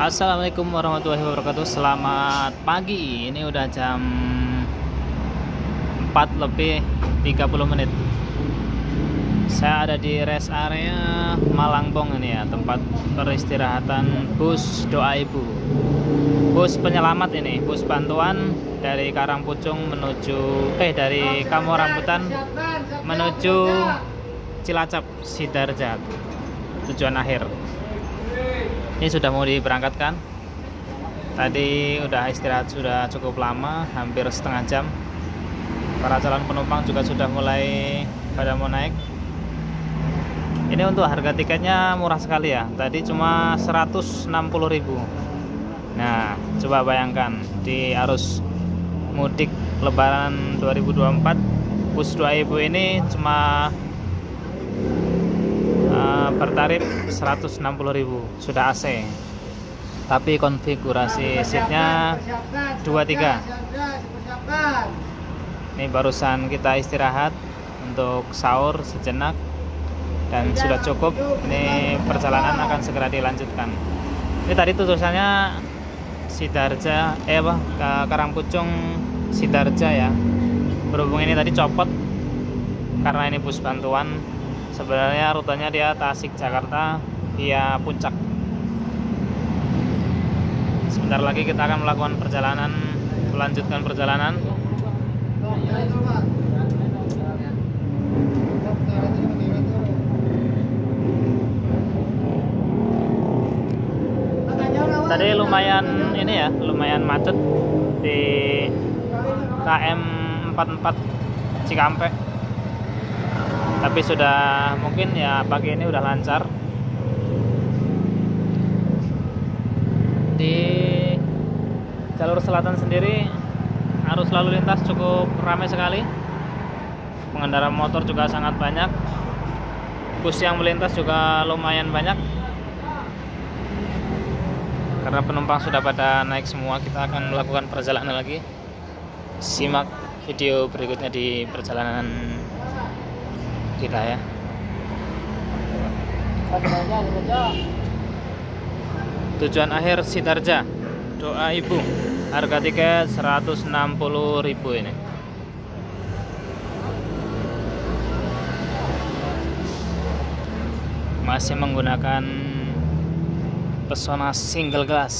Assalamualaikum warahmatullahi wabarakatuh. Selamat pagi. Ini udah jam 4 lebih 30 menit. Saya ada di rest area Malangbong ini ya Tempat peristirahatan bus doa ibu. Bus penyelamat ini Bus bantuan dari Karangpucung menuju Eh dari Kamu Rambutan Menuju Cilacap Sidarja Tujuan akhir ini sudah mau diberangkatkan. Tadi udah istirahat sudah cukup lama hampir setengah jam. Para calon penumpang juga sudah mulai pada mau naik. Ini untuk harga tiketnya murah sekali ya. Tadi cuma 160.000 nah coba bayangkan di arus mudik lebaran 2024 bus 2 ibu ini cuma uh, bertarif 160.000 sudah AC tapi konfigurasi seatnya 23 ini barusan kita istirahat untuk sahur sejenak dan sudah cukup. Ini perjalanan akan segera dilanjutkan. Ini tadi tulisannya Sidarja eh apa Karangpucung Sidarja ya. Berhubung ini tadi copot karena ini bus bantuan sebenarnya rutenya dia Tasik Jakarta via Puncak. Sebentar lagi kita akan melakukan perjalanan melanjutkan perjalanan. Tadi lumayan ini ya lumayan macet di KM 44 Cikampek tapi sudah mungkin ya pagi ini udah lancar. Di jalur selatan sendiri arus lalu lintas cukup ramai sekali. Pengendara motor juga sangat banyak. Bus yang melintas juga lumayan banyak. Karena penumpang sudah pada naik semua kita akan melakukan perjalanan lagi. Simak video berikutnya di perjalanan kita ya. Tujuan akhir Sidarja. Doa ibu. Harga tiket 160.000 ini. Masih menggunakan pesona single glass.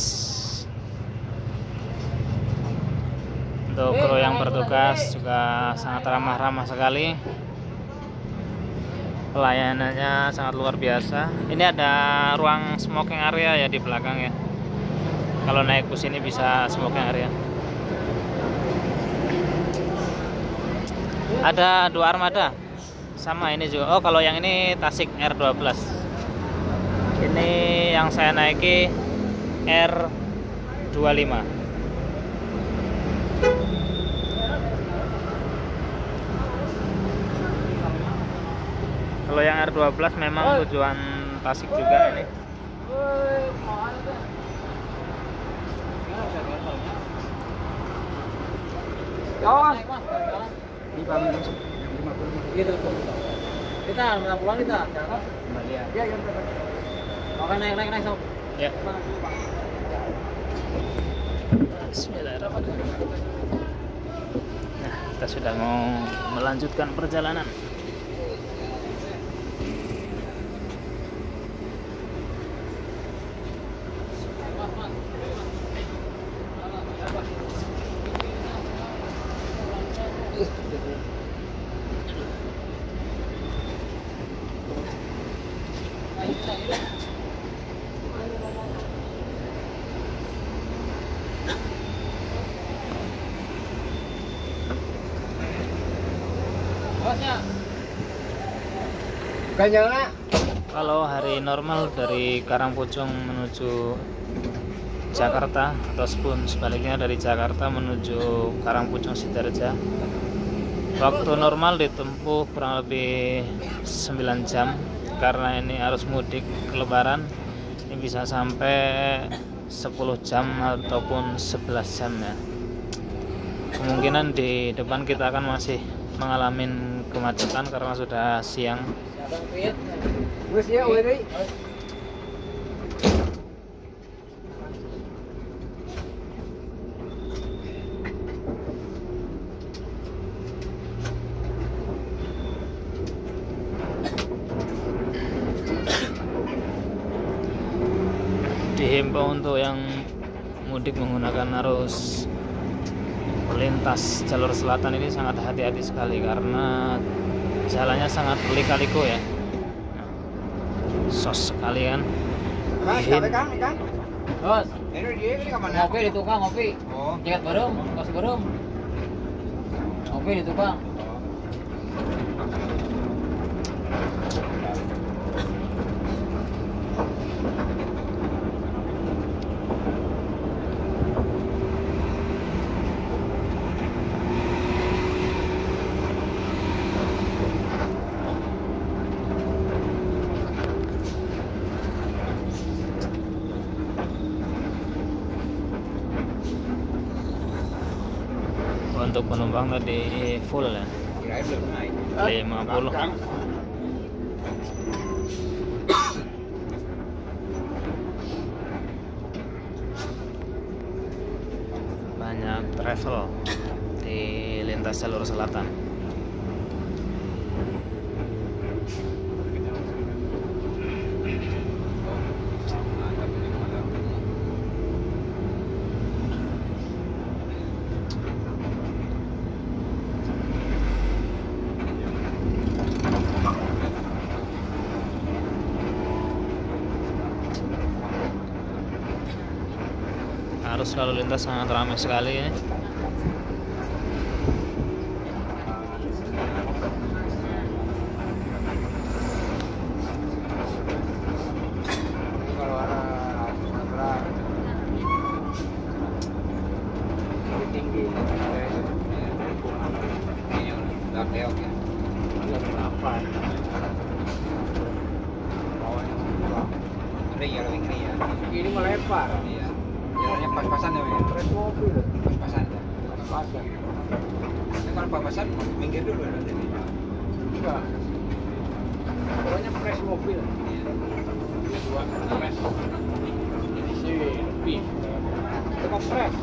Untuk kru yang bertugas juga sangat ramah-ramah sekali pelayanannya sangat luar biasa. Ini ada ruang smoking area ya di belakang ya. Kalau naik bus ini bisa smoking area. Ada dua armada. Sama ini juga. Oh kalau yang ini Tasik R12 ini yang saya naiki R25 kalau yang R12 memang tujuan Tasik juga ini. Kita mau pulang kita kembali ya iya iya. Oke naik naik naik sob ya Bismillahirrahmanirrahim. Nah kita sudah mau melanjutkan perjalanan Kalau hari normal dari Karangpucung menuju Jakarta ataupun sebaliknya dari Jakarta menuju Karangpucung Sidarja. Waktu normal ditempuh kurang lebih 9 jam karena ini arus mudik lebaran. Ini bisa sampai 10 jam ataupun 11 jam ya kemungkinan di depan kita akan masih mengalami kemacetan karena sudah siang. Dihimpau untuk yang mudik menggunakan arus lintas jalur selatan ini sangat hati-hati sekali karena jalannya sangat lika-liku ya sos sekali kan. Bos, ngopi di tukang ngopi. Oh. Cekat bareng, kasih bareng. Ngopi di tukang. Untuk penumpang tadi full ya naik. 50 banyak travel di lintas jalur selatan arus lalu lintas sangat ramai sekali ya. Ini keok ya. Ya, ya. Ini melebar. Iya. Jalannya pas-pasan ya. Pas-pasan. Pasang. Ini kalau pas-pasan minggir dulu ya. Jadi. Enggak. Pokoknya press mobil. Iya. Dua press. Jadi sih lebih. Itu press.